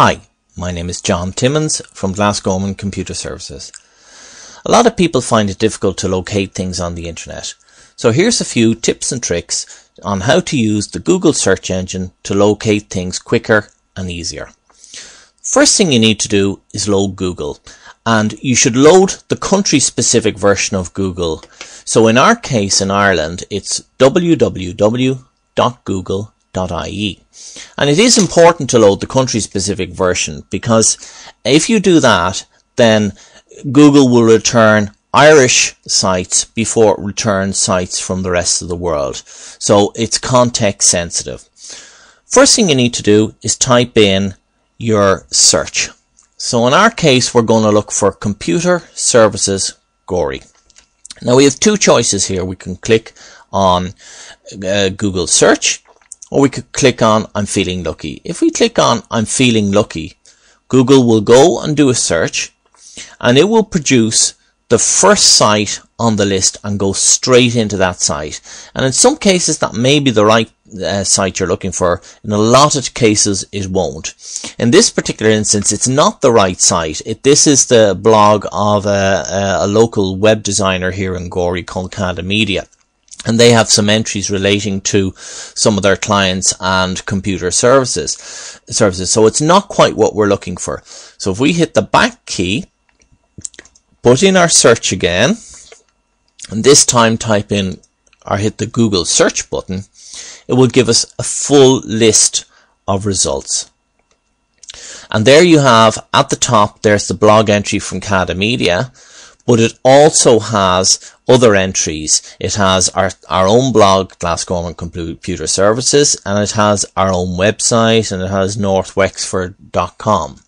Hi, my name is John Timmins from Glasgow Computer Services. A lot of people find it difficult to locate things on the internet. So here's a few tips and tricks on how to use the Google search engine to locate things quicker and easier. First thing you need to do is load Google and you should load the country specific version of Google. So in our case in Ireland it's www.google.ie and it is important to load the country specific version because if you do that, then Google will return Irish sites before it returns sites from the rest of the world. So it's context sensitive. First thing you need to do is type in your search. So in our case, we're going to look for computer services Gorey. Now we have two choices here. We can click on uh, Google search or we could click on I'm feeling lucky. If we click on I'm feeling lucky, Google will go and do a search and it will produce the first site on the list and go straight into that site. And in some cases that may be the right uh, site you're looking for. In a lot of cases it won't. In this particular instance it's not the right site. It, this is the blog of a, a, a local web designer here in Gorey called Cada Media and they have some entries relating to some of their clients and computer services services. So it's not quite what we're looking for. So if we hit the back key put in our search again and this time type in or hit the Google search button it will give us a full list of results. And there you have at the top there's the blog entry from Cada Media but it also has other entries. It has our, our own blog, Glasgow Computer Services, and it has our own website, and it has northwexford.com.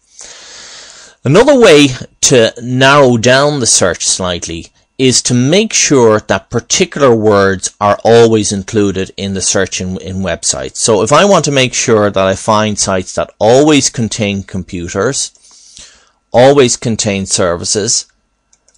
Another way to narrow down the search slightly is to make sure that particular words are always included in the search in, in websites. So if I want to make sure that I find sites that always contain computers, always contain services,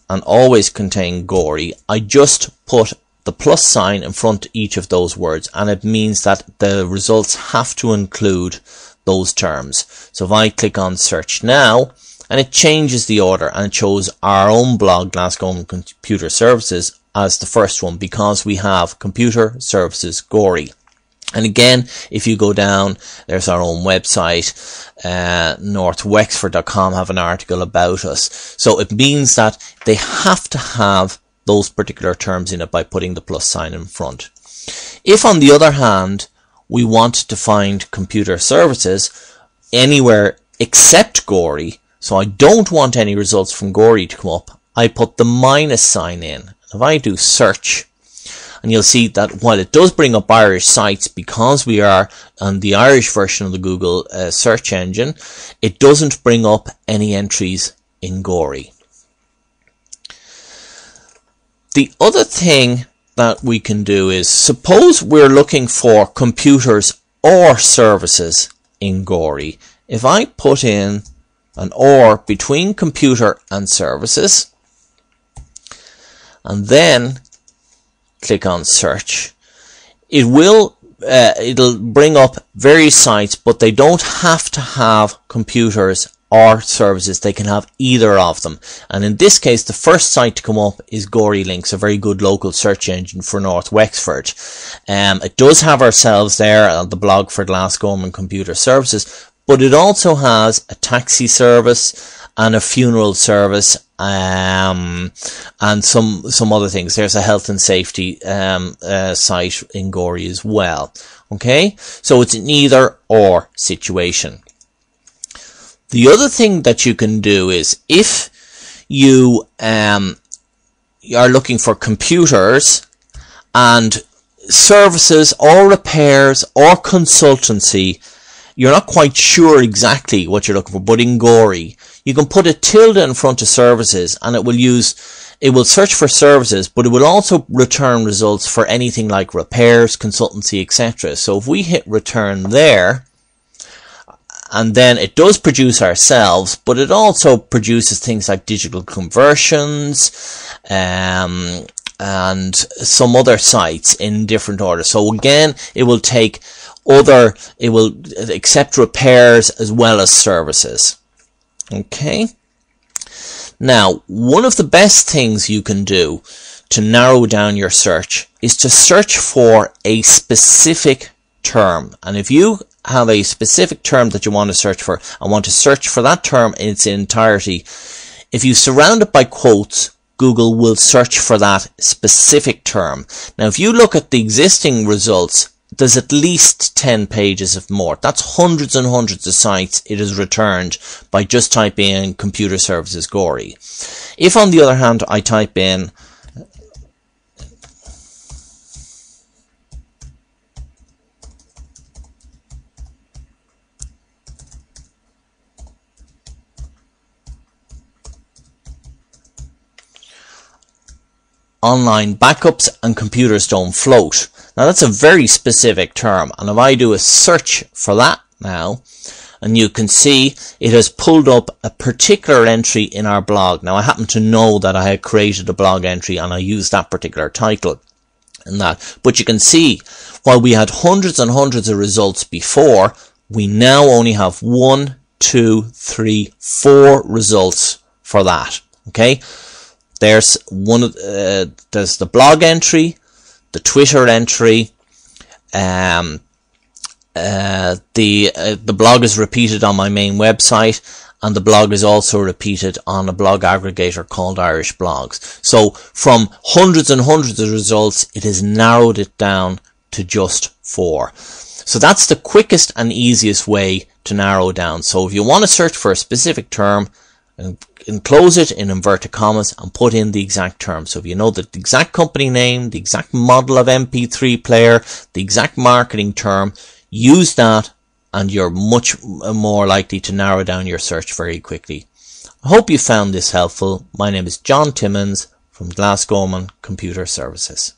and always contain Gorey, I just put the plus sign in front of each of those words and it means that the results have to include those terms. So if I click on search now and it changes the order and it shows our own blog Glasgow Computer Services as the first one because we have Computer Services Gorey. And again, if you go down, there's our own website, uh, northwexford.com have an article about us. So it means that they have to have those particular terms in it by putting the plus sign in front. If on the other hand, we want to find computer services anywhere except Gorey, so I don't want any results from Gorey to come up, I put the minus sign in. If I do search, and you'll see that while it does bring up Irish sites because we are on the Irish version of the Google uh, search engine, it doesn't bring up any entries in Gorey. The other thing that we can do is suppose we're looking for computers or services in Gorey. If I put in an or between computer and services and then click on search, it will uh, it'll bring up various sites, but they don't have to have computers or services. They can have either of them. And in this case, the first site to come up is Gorey Links, a very good local search engine for North Wexford. Um, it does have ourselves there the blog for Glasgow and Computer Services, but it also has a taxi service and a funeral service um, and some some other things. There's a health and safety um, uh, site in Gorey as well. Okay, so it's an either or situation. The other thing that you can do is if you um, are looking for computers and services or repairs or consultancy, you're not quite sure exactly what you're looking for, but in Gorey, you can put a tilde in front of services and it will use, it will search for services, but it will also return results for anything like repairs, consultancy, etc. So if we hit return there, and then it does produce ourselves, but it also produces things like digital conversions, um, and some other sites in different order. So again, it will take other, it will accept repairs as well as services. Okay. Now, one of the best things you can do to narrow down your search is to search for a specific term. And if you have a specific term that you want to search for and want to search for that term in its entirety, if you surround it by quotes, Google will search for that specific term. Now, if you look at the existing results, there's at least 10 pages of more. That's hundreds and hundreds of sites it has returned by just typing in computer services Gorey. If on the other hand I type in online backups and computers don't float. Now that's a very specific term and if I do a search for that now and you can see it has pulled up a particular entry in our blog. Now I happen to know that I had created a blog entry and I used that particular title and that. But you can see while we had hundreds and hundreds of results before, we now only have one, two, three, four results for that. Okay. There's one of uh, there's the blog entry, the Twitter entry, um, uh, the uh, the blog is repeated on my main website, and the blog is also repeated on a blog aggregator called Irish Blogs. So from hundreds and hundreds of results, it has narrowed it down to just four. So that's the quickest and easiest way to narrow down. So if you want to search for a specific term, enclose it in inverted commas and put in the exact term. So if you know the exact company name, the exact model of MP3 player, the exact marketing term, use that and you're much more likely to narrow down your search very quickly. I hope you found this helpful. My name is John Timmins from Glasgow Computer Services.